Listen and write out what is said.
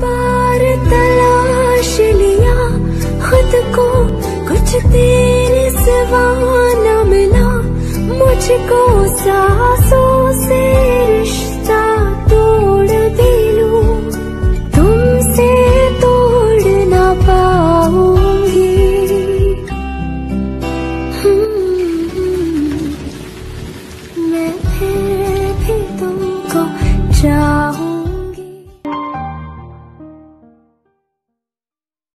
बार तलाश लिया खुद को कुछ तेरे सिवा न मिला। मुझको सासों से रिश्ता तोड़ तुमसे तोड़ ना पाऊँगी। हम्म, मैं फिर भी तुमको चाह